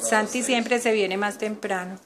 Santi siempre se viene más temprano.